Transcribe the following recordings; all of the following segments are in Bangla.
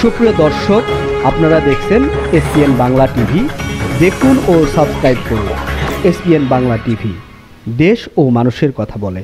সুপ্রিয় দর্শক, আপনারা দেখছেন এসপিএন বাংলা টিভি। দেখুন ও সাবস্ক্রাইব করুন এসপিএন বাংলা টিভি। দেশ ও মানুষের কথা বলে।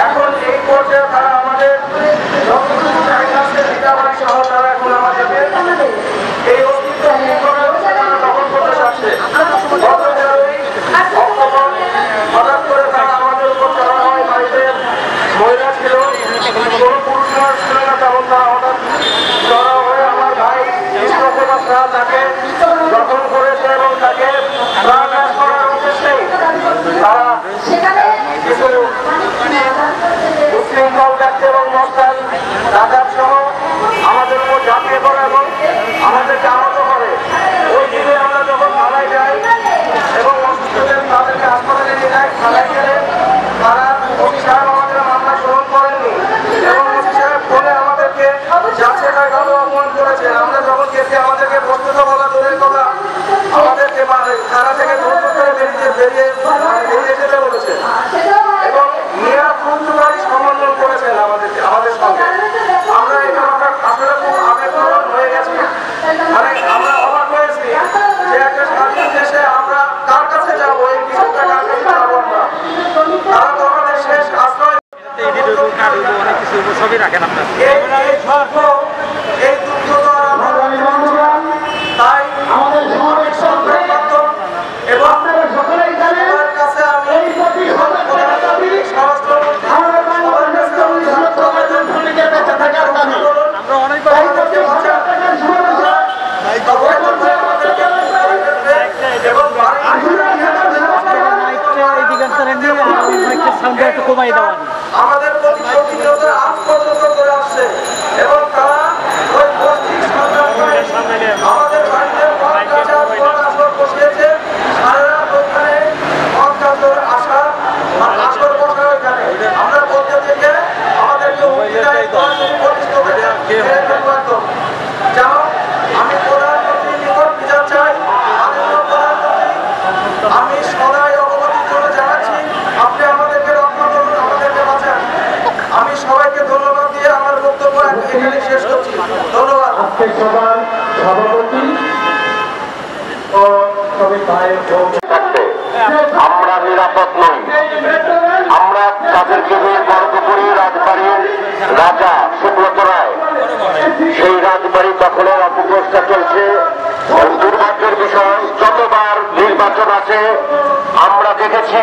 এখন এই পর্যায়ে তারা আমাদের যতটুকু এখন আমাদেরকে এই আমাদেরকে বন্ধুত্ব বলা দূরের কথা। আমাদেরকে তারা থেকে করে বেরিয়ে যেতে বলেছে। এবং আমাদের খুব আবেগ হয়ে গেছি। মানে আমরা হয়েছি যে একটা স্বাধীন দেশে আমরা কার কাছে যাব? এই কিছুটা কার কাছে যাব আমরা? তারা তো শেষ আশ্রয় অনেক রাস্তাটা নিয়ে নির্বাচন আছে আমরা দেখেছি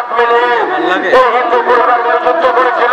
কাজ মিলিয়ে এই হিন্দু পরিবারগুলো যুদ্ধ করেছিল।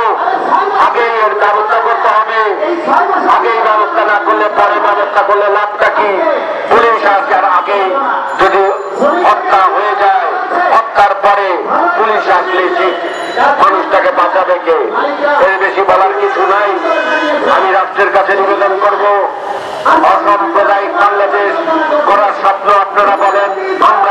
এর ব্যবস্থা করতে হবে। আগে ব্যবস্থা না করলে পরে ব্যবস্থা করলে লাভটা কি? পুলিশ আসার আগে যদি হত্যা হয়ে যায়, হত্যার পরে পুলিশ আসলে ঠিক মানুষটাকে বাঁচাবে কে? এর বেশি বলার কিছু নাই। আমি রাষ্ট্রের কাছে নিবেদন করব। অসাম্প্রদায়িক বাংলাদেশ করার স্বপ্ন আপনারা বলেন, আমরা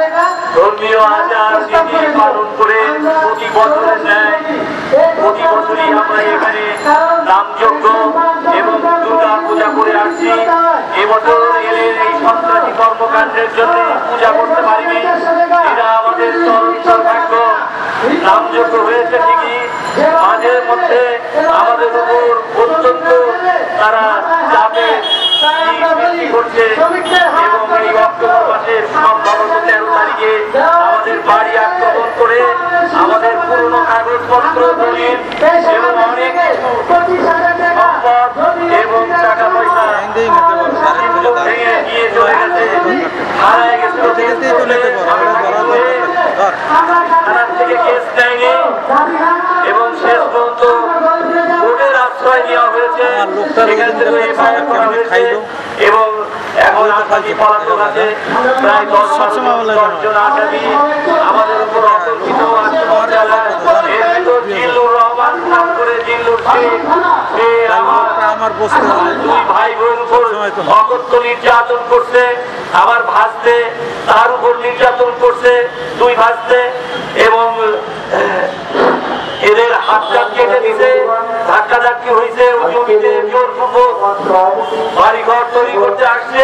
ধর্মীয় আচার নীতি পালন করে প্রতি বছরের ন্যায়, প্রতি বছরই আমরা এখানে নামযজ্ঞ এবং দুর্গা পূজা করে আসছি। এবছর এলেন এই সন্ত্রাসী কর্মকাণ্ডের জন্য পূজা করতে পারিনি। এটা আমাদের সৌভাগ্য। নামযজ্ঞ হয়েছে ঠিকই। মাঝে মধ্যে আমাদের উপর অত্যন্ত তারা চাপে করছে এবং এই অক্টোবর তেরো তারিখে আমাদের বাড়ি আক্রমণ করে আমাদের পুরনো কাগজপত্র দলিল এবং অনেক এবং টাকা পয়সা নিয়ে চলে গেছে হারায় গেছে থানার থেকে কেস নেয়নি এবং শেষ পর্যন্ত আশ্রয় নেওয়া হয়েছে। এবং এখন আসামি পলাতক আছে। প্রায় দশ জন আসামি আমাদের উপর অতর্কিত আক্রমণ চালায়। এর ভিতর জিল্লুর রহমান নাম করে জিল্লুর আমার আমার বসতে হবে দুই ভাই বোন উপর অকথ্য নির্যাতন করছে আমার ভাসতে তার উপর নির্যাতন করছে দুই ভাসতে এবং এদের হাত কেটে দিছে ধাক্কা ধাক্কি হয়েছে ওই জমিতে জোরপূর্বক বাড়ি ঘর তৈরি করতে আসছে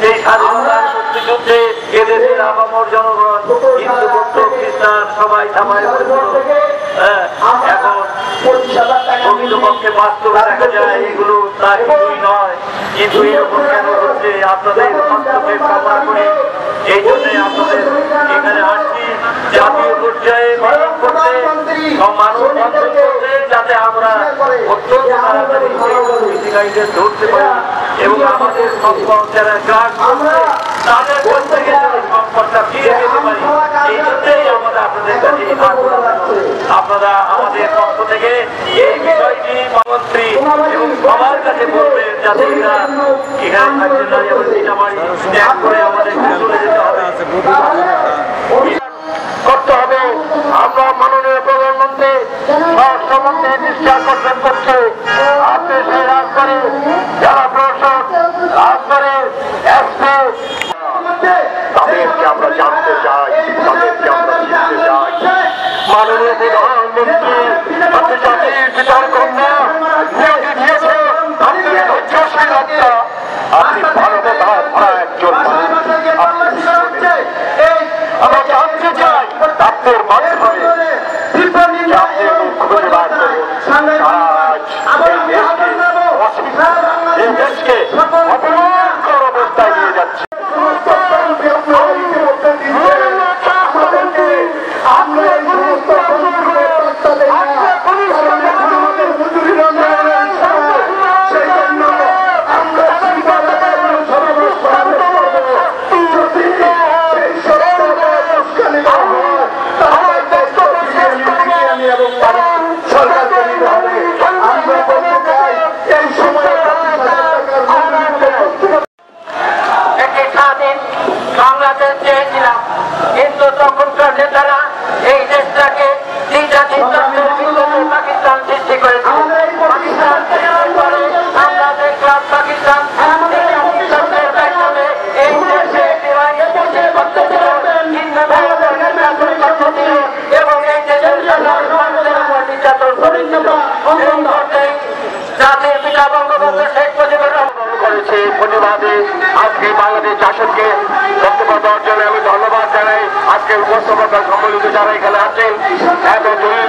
সেই স্বাধীনতার মুক্তিযুদ্ধে এদেশের আপামর জনগণ হিন্দু বৌদ্ধ খ্রিস্টান সবাই সবাই হ্যাঁ এখন পক্ষে বাস্তব দেখা যায়, এগুলো তার কিছুই নয়। কিন্তু এরকম কেন হচ্ছে? আপনাদের হস্তক্ষেপ কামনা করে এই জন্যই আপনাদের এখানে আসছি। জাতীয় পর্যায়ে মানব করতে মানব করতে যাতে আমরা অত্যন্ত তাড়াতাড়ি কৃষিকারীদের ধরতে পারি এবং আমাদের সম্পদ যারা গ্রাহক তাদের কাছ থেকে সম্পদটা ফিরে পেতে পারি। আপনারা আমাদের পক্ষ থেকে এই বিষয়টি মন্ত্রী এবং সবার কাছে বলবে যাতে এরা এখানে না যেমন বাড়ি করে আমাদের চলে যেতে হবে। করতে হবে। আমরা মাননীয় প্রধানমন্ত্রী আকর্ষণ করছে। আপনি সেই রাজবাড়ি যারা প্রশাসক রাজবাড়ির আমরা জানতে চাই Atacak bir tutar সকলকে বক্তব্য দেওয়ার জন্য আমি ধন্যবাদ জানাই। আজকে উপস্থাপক সম্মিলিত যারা এখানে আছেন হ্যাঁ, এত জরুরি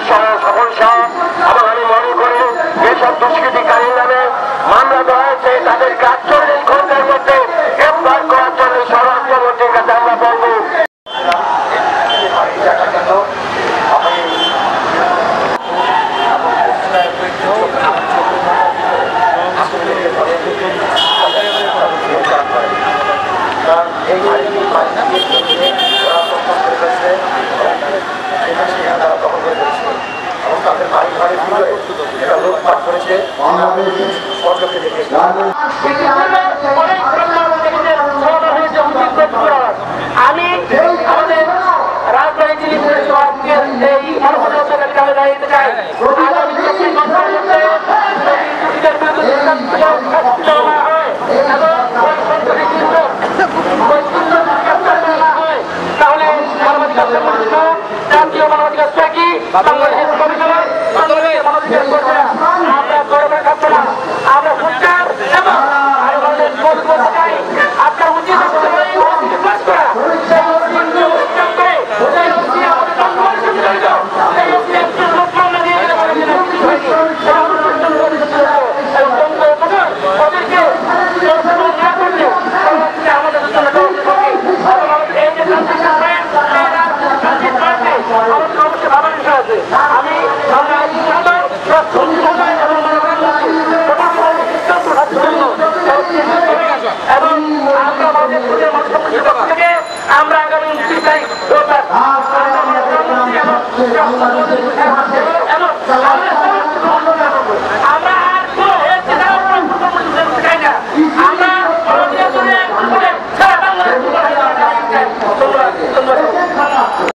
আল্লাহ নিজের